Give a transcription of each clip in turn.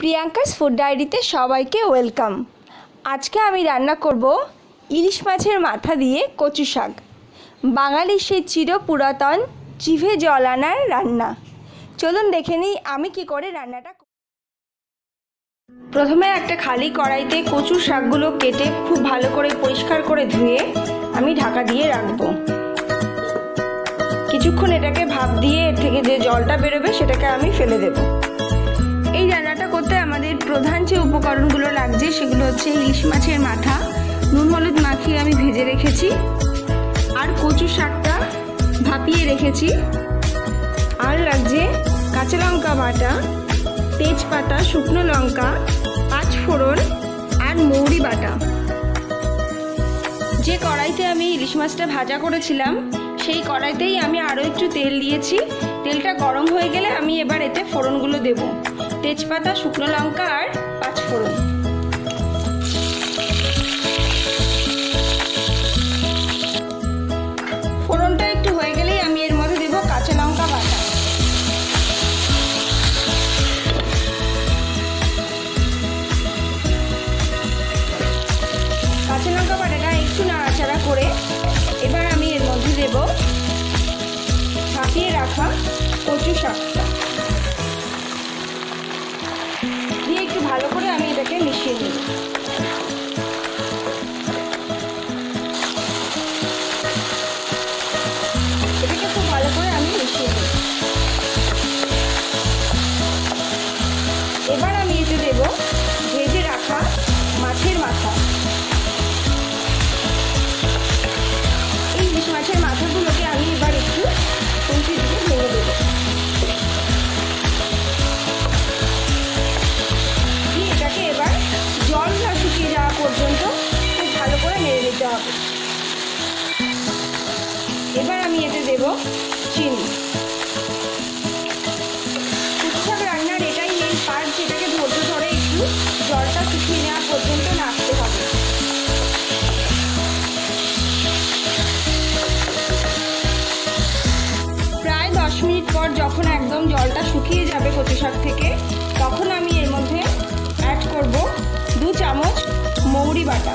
Priyanka's food ডায়েরিতে সবাইকে welcome আজকে আমি রান্না করব ইলিশ মাছের মাথা দিয়ে কচু শাক। বাঙালির সেই চির পুরাতন জিভে জল আনার রান্না। চলুন দেখে নিই আমি কি করে রান্নাটা প্রথমে একটা খালি কড়াইতে কচু শাকগুলো কেটে খুব ভালো করে পরিষ্কার করে ধুয়ে আমি ঢাকা দিয়ে রাখব। কিছুক্ষণ এটাকে ভাপ দিয়ে এর থেকে যে জলটা বেরোবে সেটাকে আমি ফেলে দেব। যে উপকরণগুলো লাগছে সেগুলো হচ্ছে ইলিশ মাছের মাথা, নুন হলুদ মাখিয়ে আমি ভেজে রেখেছি, আর কচু শাকটা ভাপিয়ে রেখেছি। আর লাগছে কাঁচা লঙ্কা বাটা, তেজপাতা, শুকনো লঙ্কা, পাঁচ ফোড়ন, আর মৌরি বাটা। যে কড়াইতে আমি ইলিশ মাছটা ভাজা করেছিলাম, সেই কড়াইতেই আমি আরও একটু তেল দিয়েছি। তেলটা গরম হয়ে গেলে আমি এবার এতে ফোড়নগুলো দেব। তেজপাতা, শুকনো লঙ্কা, আর পাঁচ ফোড়ন। ফোড়নটা একটু হয়ে গেলেই আমি এর মধ্যে দেব কাঁচা লঙ্কা বাটা। কাঁচা লঙ্কা বাটাটা একটু নাড়াচাড়া করে এবার আমি এর মধ্যে দেব ছাপিয়ে রাখা কচু শাকটা ভালো করে আমি এটাকে মিশিয়ে নিই। হবে। এবার আমি এতে দেব চিনি। টুকটাক রান্নার এটাই মেন পার্ট যেটাকে ধৈর্য ধরে একটু জলটা শুকিয়ে নেওয়া পর্যন্ত নাড়তে হবে। প্রায় দশ মিনিট পর যখন একদম জলটা শুকিয়ে যাবে কচু শাক থেকে, তখন আমি এর মধ্যে অ্যাড করব দু চামচ মৌরি বাটা।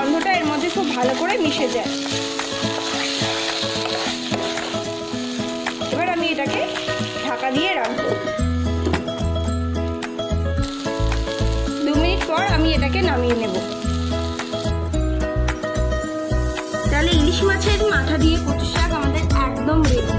গন্ধটা এর মধ্যে খুব ভালো করে মিশে যায়। এবার আমি এটাকে ঢাকা দিয়ে রাখব। দু মিনিট পর আমি এটাকে নামিয়ে নেব। তাহলে ইলিশ মাছের মাথা দিয়ে কচু শাক আমাদের একদম রেডি